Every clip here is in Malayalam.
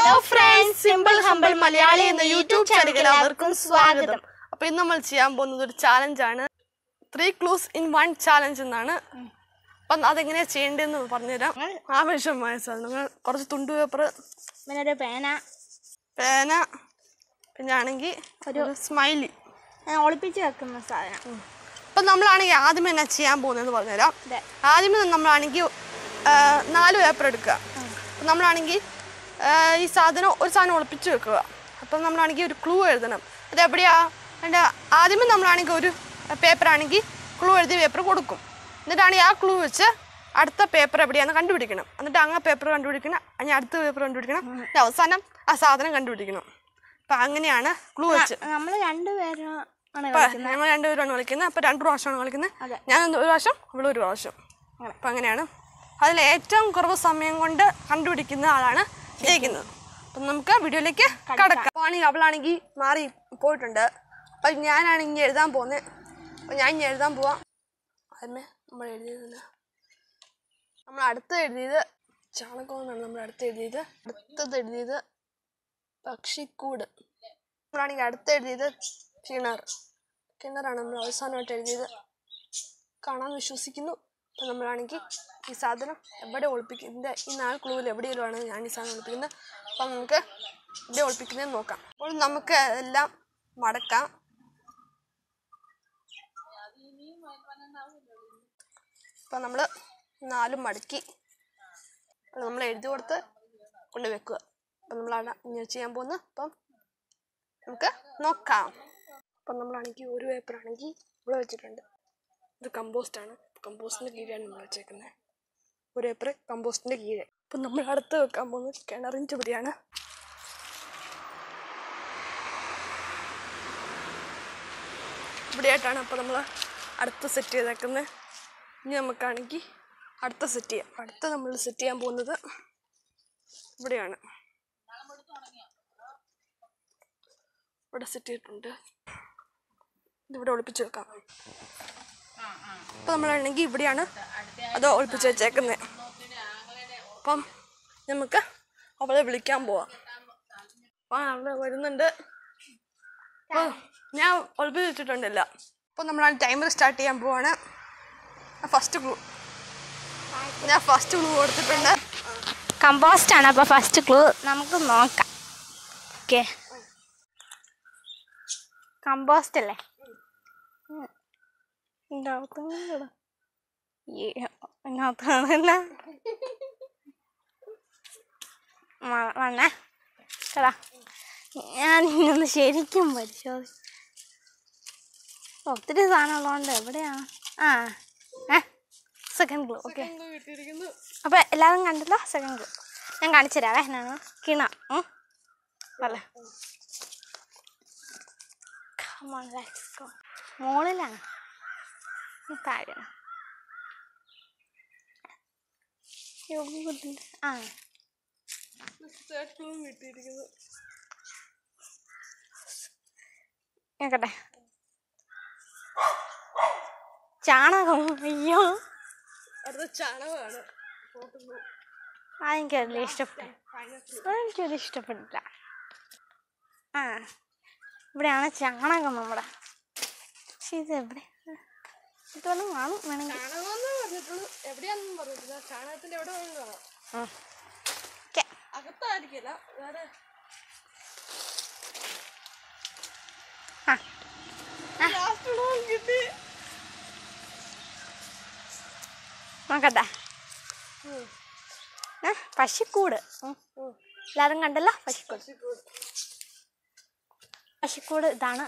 Hello friends simple humble Malayali എന്ന യൂട്യൂബ് ചാനലിൽ എല്ലാവർക്കും സ്വാഗതം. അപ്പൊ ഇന്ന് നമ്മൾ ചെയ്യാൻ പോകുന്നത് ഒരു ചാലഞ്ച് ആണ്. Three clues in one challenge എന്നാണ്. അപ്പം അതെങ്ങനെയാ ചെയ്യേണ്ടതെന്ന് പറഞ്ഞുതരാം. ആവശ്യമായ സാധനങ്ങൾ. കുറച്ച് തുണ്ടു പേപ്പർ പിന്നെ ഒരു പേന. പേന പിന്നെ ആണെങ്കിൽ ഒരു സ്മൈലി ഒളിപ്പിച്ച് വെക്കുന്ന സാധനം. അപ്പം നമ്മളാണെങ്കിൽ ആദ്യം എന്നാ ചെയ്യാൻ പോകുന്നതെന്ന് പറഞ്ഞുതരാം. ആദ്യം ആദ്യമേ നമ്മളാണെങ്കിൽ നാല് പേപ്പർ എടുക്കുക. നമ്മളാണെങ്കിൽ ഈ സാധനം ഒരു സാധനം ഒളിപ്പിച്ച് വെക്കുക. അപ്പം നമ്മളാണെങ്കിൽ ഒരു ക്ലൂ എഴുതണം. അത് എവിടെയാ? അതിന്റെ ആദ്യമേ നമ്മളാണെങ്കിൽ ഒരു പേപ്പർ ആണെങ്കിൽ ക്ലൂ എഴുതി പേപ്പർ കൊടുക്കും. എന്നിട്ടാണെങ്കിൽ ആ ക്ലൂ വെച്ച് അടുത്ത പേപ്പർ എവിടെയാണെന്ന് കണ്ടുപിടിക്കണം. എന്നിട്ട് അങ്ങ് പേപ്പർ കണ്ടുപിടിക്കണം. അതിന് അടുത്ത പേപ്പർ കണ്ടുപിടിക്കണം. അവസാനം ആ സാധനം കണ്ടുപിടിക്കണം. അപ്പം അങ്ങനെയാണ് ക്ലൂ വെച്ച്. നമ്മൾ രണ്ടുപേരും ഞങ്ങൾ രണ്ടുപേരാണ് കളിക്കുന്നത്. അപ്പം രണ്ട് പ്രാവശ്യമാണ് കളിക്കുന്നത്. ഞാൻ ഒരു പ്രാവശ്യം ഇവിടെ ഒരു പ്രാവശ്യം. അപ്പം അങ്ങനെയാണ്. അതിൽ ഏറ്റവും കുറവ് സമയം കൊണ്ട് കണ്ടുപിടിക്കുന്ന ആളാണ് ജയിക്കുന്നത് അപ്പം നമുക്ക് വീഡിയോയിലേക്ക് കടക്കാം. ആണെങ്കിൽ അവളാണെങ്കിൽ മാറി പോയിട്ടുണ്ട്. അപ്പം ഞാനാണെങ്കിൽ എഴുതാൻ പോകുന്നത് അപ്പം ഞാൻ ഇനി എഴുതാൻ പോവാം. അതിന്മേ നമ്മൾ എഴുതിയത് നമ്മൾ അടുത്ത് എഴുതിയത് ചാണകമെന്നാണ് നമ്മൾ അടുത്ത് എഴുതിയത്. അടുത്തത് എഴുതിയത് പക്ഷിക്കൂട്. നമ്മളാണെങ്കിൽ അടുത്ത് എഴുതിയത് കിണർ. കിണറാണ് നമ്മൾ അവസാനമായിട്ട് എഴുതിയത്. കാണാൻ വിശ്വസിക്കുന്നു. അപ്പം നമ്മളാണെങ്കിൽ ഈ സാധനം എവിടെ ഒളിപ്പിക്കുന്നത് ഈ നാല് ക്ലൂവിൽ എവിടെയെങ്കിലുമാണ് ഞാൻ ഈ സാധനം ഒളിപ്പിക്കുന്നത്. അപ്പം നമുക്ക് ഇവിടെ ഒളിപ്പിക്കുന്നത് നോക്കാം. അപ്പോൾ നമുക്ക് എല്ലാം മടക്കാം. അപ്പം നമ്മൾ നാലും മടക്കി അപ്പം നമ്മൾ എഴുതി കൊടുത്ത് കൊണ്ട് വെക്കുക. അപ്പം നമ്മളാണ് ഇങ്ങനെ ചെയ്യാൻ പോകുന്നത്. അപ്പം നമുക്ക് നോക്കാം. അപ്പം നമ്മളാണെങ്കിൽ ഒരു പേപ്പറാണെങ്കിൽ ഇവിടെ വെച്ചിട്ടുണ്ട്. ഇത് കമ്പോസ്റ്റാണ് ആണ്. കമ്പോസ്റ്റിന്റെ കീഴാണ് നമ്മൾ വെച്ചേക്കുന്നത് ഒരു ഏപ്പർ കമ്പോസ്റ്റിന്റെ കീഴെ. അപ്പം നമ്മൾ അടുത്ത് വെക്കാൻ പോകുന്നത് കിണറിന്റെ ഇവിടെയാണ് ഇവിടെയായിട്ടാണ് അപ്പോൾ നമ്മൾ അടുത്ത് സെറ്റ് ചെയ്തേക്കുന്നത് ഇനി നമുക്കാണെങ്കിൽ അടുത്ത സെറ്റ് ചെയ്യാം. അടുത്ത നമ്മൾ സെറ്റ് ചെയ്യാൻ പോകുന്നത് ഇവിടെയാണ്. ഇവിടെ സെറ്റ് ചെയ്തിട്ടുണ്ട്. ഇതിവിടെ ഒളിപ്പിച്ച് വെക്കാം. അപ്പം നമ്മളാണെങ്കിൽ ഇവിടെയാണ് അത് ഒളിപ്പിച്ച് വെച്ചേക്കുന്നത് അപ്പം നമുക്ക് അവളെ വിളിക്കാൻ പോവാം. അപ്പം വരുന്നുണ്ട്. അപ്പോൾ ഞാൻ ഒളിപ്പിച്ച് വെച്ചിട്ടുണ്ടല്ല അപ്പോൾ നമ്മളാണ് ടൈമർ സ്റ്റാർട്ട് ചെയ്യാൻ പോവാണ്. ഫസ്റ്റ് ക്ലൂ ഞാൻ ഫസ്റ്റ് ക്ലൂ കൊടുത്തിട്ടുണ്ട്. കമ്പോസ്റ്റ് ആണ് അപ്പോൾ ഫസ്റ്റ് ക്ലൂ നമുക്ക് നോക്കാം. ഓക്കെ കമ്പോസ്റ്റ് അല്ലേ? ഉം. ഇതിന്റെ അകത്ത് ഇങ്ങട്. ഈ ഇതിനകത്താണല്ല വണ്ണേ കേടാ ഞാൻ ഇന്നൊന്ന് ശരിക്കും പരിശോധിച്ചു ഒത്തിരി സാധനം ഉള്ളതുകൊണ്ട് എവിടെയാ ആ സെക്കൻഡ് ക്ലൂ ഓക്കെ കിട്ടിയിരിക്കുന്നു അപ്പൊ എല്ലാവരും കണ്ടല്ലോ സെക്കൻഡ് ക്ലൂ ഞാൻ കാണിച്ചു തരാവേ എന്നാണ് കിണ. അല്ലേ. മോളിലാണ്? താഴെ ആ കിട്ടിയിരിക്കുന്നു നോക്കട്ടെ ചാണകം അയ്യോ. ചാണകമാണ്. അതെനിക്ക് വലിയ ഇഷ്ടപ്പെട്ടു അതെനിക്കൊരു ഇഷ്ടപ്പെട്ടില്ല. ആ. ഇവിടെയാണ് ചാണകം നമ്മുടെ. പക്ഷെ ഇത് എവിടെ ഇതൊന്നും കാണും വേണമെങ്കിൽ ചാണകമെന്ന് പറഞ്ഞിട്ടുള്ളൂ. എവിടെയാണെന്നും പറഞ്ഞിട്ടില്ല. ചാണകത്തിന്റെ എവിടെ വേണമെങ്കിലും കാണാം. ഉം. ഓക്കെ. അകത്തായിരിക്കില്ല. വേറെ. ആ. നോക്കട്ടെ. പശുക്കൂട്. ഉം. എല്ലാവരും കണ്ടല്ലോ? പശിക്കൂട്. പശിക്കൂട് ഇതാണ്.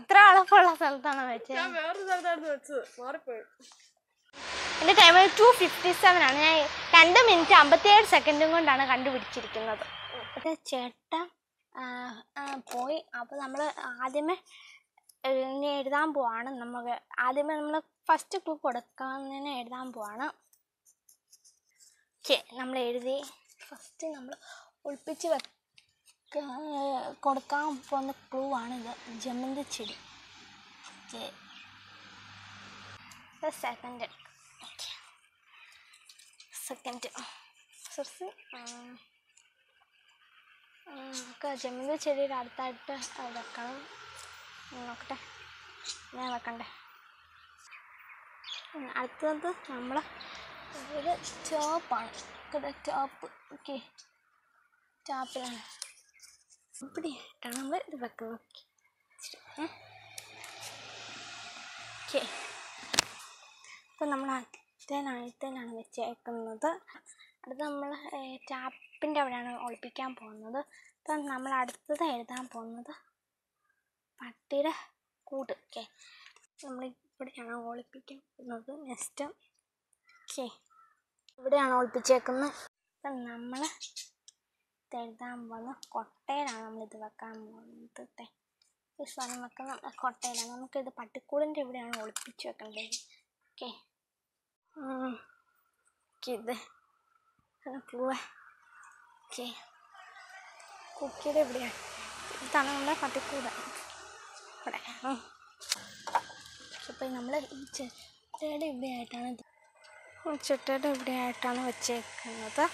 ഇത്ര അളപ്പുള്ള സ്ഥലത്താണ് വെച്ചത്. ഞാൻ വേറെ സ്ഥലത്തായിരുന്നു വെച്ചത്. മാറിപ്പോയി. എന്റെ ടൈം ടു ഫിഫ്റ്റി സെവൻ ആണ്. ഞാൻ രണ്ട് മിനിറ്റ് അമ്പത്തിയേഴ് സെക്കൻഡും കൊണ്ടാണ് കണ്ടുപിടിച്ചിരിക്കുന്നത്. ചേട്ട ചേട്ടൻ പോയി. അപ്പോൾ നമ്മൾ ആദ്യമേ ഇനി എഴുതാൻ പോവാണ്. നമുക്ക് ആദ്യമേ നമ്മൾ ഫസ്റ്റ് ക്ലൂ കൊടുക്കുന്നതിന് എഴുതാൻ പോവാണ്. ഓക്കെ നമ്മൾ എഴുതി ഫസ്റ്റ് നമ്മൾ ഒളിപ്പിച്ച് വെക്ക കൊടുക്കാൻ പോകുന്ന ക്ലൂ ആണിത്. ജമന്തി ചെടി. ഓക്കെ. സെക്കൻഡ് സെക്കൻഡ് സോറി നമുക്ക് ജമന്തി ചെടിയുടെ അടുത്തായിട്ട് വെക്കണം. നോക്കട്ടെ. ഞാൻ വെക്കണ്ടേ? അടുത്തത് നമ്മൾ ഒരു ചോപ്പാണ് ഇവിടെ ചോപ്പ് ഓക്കെ. ചോപ്പിലാണ് ഇവിടെയായിട്ടാണ് നമ്മൾ ഇത് വെക്കുന്നത് ഓക്കെ ഇപ്പം നമ്മൾ അടുത്തേനാഴത്തേനാണ് വെച്ചേക്കുന്നത്. അടുത്ത് നമ്മൾ ടാപ്പിന്റെ അവിടെയാണ് ഒളിപ്പിക്കാൻ പോകുന്നത്. ഇപ്പം നമ്മൾ അടുത്തത് എഴുതാൻ പോകുന്നത് പട്ടിയുടെ കൂട്. ഓക്കെ. നമ്മൾ ഇവിടെയാണ് ഒളിപ്പിക്കാൻ പോകുന്നത് നെക്സ്റ്റ്. ഓക്കെ. ഇവിടെയാണ് ഒളിപ്പിച്ചേക്കുന്നത്. ഇപ്പം നമ്മൾ എഴുതാൻ പോകുന്ന കൊട്ടയിലാണ് നമ്മളിത് വെക്കാൻ പോകുന്നത് ട്ടേ. ഈ വെക്കുന്ന കൊട്ടയിലാണ്. നമുക്കിത് പട്ടിക്കൂടിന്റെ ഇവിടെയാണ് ഒളിപ്പിച്ച് വെക്കേണ്ടത്. ഓക്കെ. ഇത് പൂവ്. ഓക്കെ. കുക്കിയുടെ ഇവിടെയാണ് ഇതാണ് നമ്മുടെ പട്ടിക്കൂട്. ഇവിടെ. അപ്പോൾ നമ്മൾ ഈ ചെട്ടയുടെ ഇവിടെയായിട്ടാണ് ചെട്ടയുടെ ഇവിടെയായിട്ടാണ് വെച്ചേക്കുന്നത്.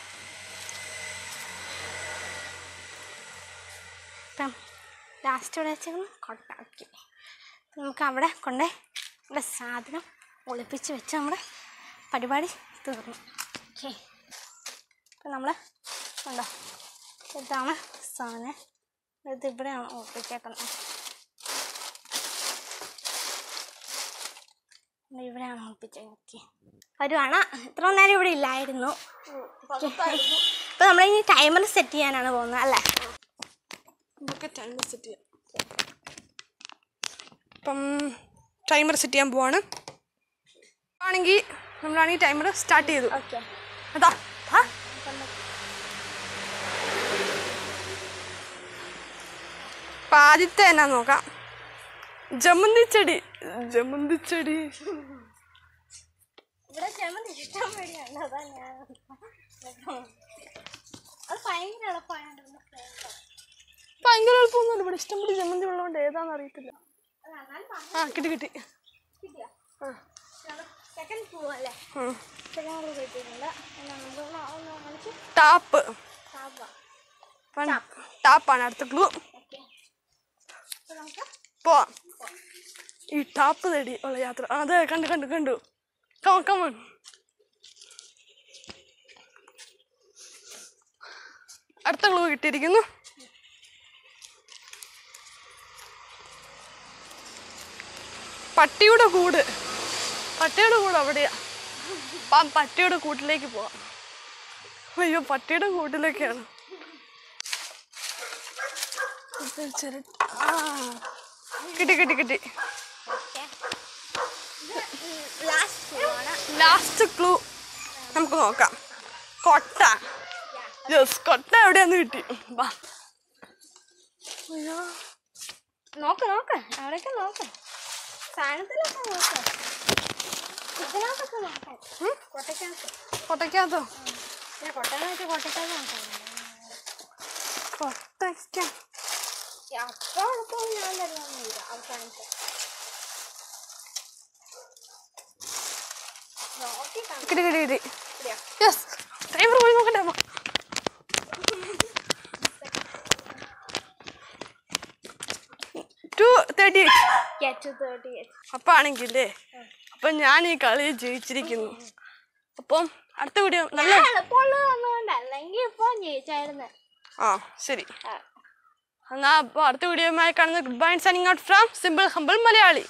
ഇപ്പം ലാസ്റ്റ് ഇവിടെ വെച്ചേക്കുന്നത് കൊട്ട ഓക്കെ നമുക്ക് അവിടെ കൊണ്ട് നമ്മുടെ സാധനം ഒളിപ്പിച്ച് വെച്ച് നമ്മുടെ പരിപാടി തീർന്നു. ഓക്കെ ഇപ്പം നമ്മൾ ഉണ്ടോ? ഇതാണ് സാധനം. ഇത് ഇവിടെയാണ് ഒളിപ്പിച്ചേക്കുന്നത്. ഇത് ഇവിടെയാണ് ഒളിപ്പിച്ചത് ഓക്കെ വരുവാണ്. ഇത്ര നേരം ഇവിടെ ഇല്ലായിരുന്നു. ഇപ്പം നമ്മളിനി ടൈമർ സെറ്റ് ചെയ്യാനാണ് പോകുന്നത് അല്ലേ? നമുക്ക് ടൈമർ സെറ്റ് ചെയ്യാം. അപ്പം ടൈമർ സെറ്റ് ചെയ്യാൻ പോവാണ്. ആണെങ്കിൽ നമ്മളാണെങ്കിൽ ടൈമർ സ്റ്റാർട്ട് ചെയ്തു. അതാ. അപ്പം ആദ്യത്തെ എന്നാ നോക്കാം. ജമന്തി ചെടി. ജമന്തി ചെടി. ഇവിടെ ഇഷ്ടം അതാ ഞാൻ. അത് ഭയങ്കര എളുപ്പമായത് ഭയങ്കര എളുപ്പമൊന്നുമില്ല. ഇവിടെ ഇഷ്ടം ഇഷ്ടംപോലെ ജമന്തി ഉള്ളതുകൊണ്ട് ഏതാണെന്ന് അറിയത്തില്ല. ആ കിട്ടി കിട്ടി. ടാപ്പ് ടാപ്പാണ് അടുത്ത ക്ലൂ പോ. പോവാം ഈ ടാപ്പ് തേടി ഉള്ള യാത്ര. അതെ കണ്ടു കണ്ടു കണ്ടു. കമൺ അടുത്ത ക്ലൂ കിട്ടിയിരിക്കുന്നു. പട്ടിയുടെ കൂട്. പട്ടിയുടെ കൂട് അവിടെയാ. അപ്പം പട്ടിയുടെ കൂട്ടിലേക്ക് പോവാം. അയ്യോ പട്ടിയുടെ കൂട്ടിലേക്കാണ്. കിട്ടി കിട്ടി കിട്ടി. ലാസ്റ്റ് ക്ലൂ നമുക്ക് നോക്കാം. കൊട്ട. യെസ് കൊട്ട എവിടെയാന്ന് കിട്ടി. നോക്ക് നോക്ക്. അവിടെയൊക്കെ നോക്ക്. സാധനത്തിലൊക്കെ നോക്ക്. ഇതിനകത്തൊക്കെ നോക്കാം? കൊട്ടയ്ക്കകത്ത്. കൊട്ടയ്ക്കകത്തോ? പിന്നെ കൊട്ടയെന്ന് വെച്ചാൽ കൊട്ടയ്ക്കകത്ത് നോക്കാം. കൊട്ടയ്ക്ക. അത്ര എളുപ്പം ഞാൻ തരുന്നില്ല അവസാനിച്ച് നോക്കി കിട്ടി കിട്ടി കിട്ടി ഇവിടെയാ. യെസ് ടൈമർ പോയി നോക്കട്ടെ അമ്മ ടു തേർട്ടി Get to 38. അപ്പം ആണെങ്കിലേ അപ്പൊ ഞാൻ ഈ കളി ജയിച്ചിരിക്കുന്നു. അപ്പം അടുത്ത വീഡിയോ നല്ല ആ ശരി. എന്നാ അപ്പോൾ അടുത്ത വീഡിയോയുമായി കാണുന്ന good bye signing out from simple humble Malayali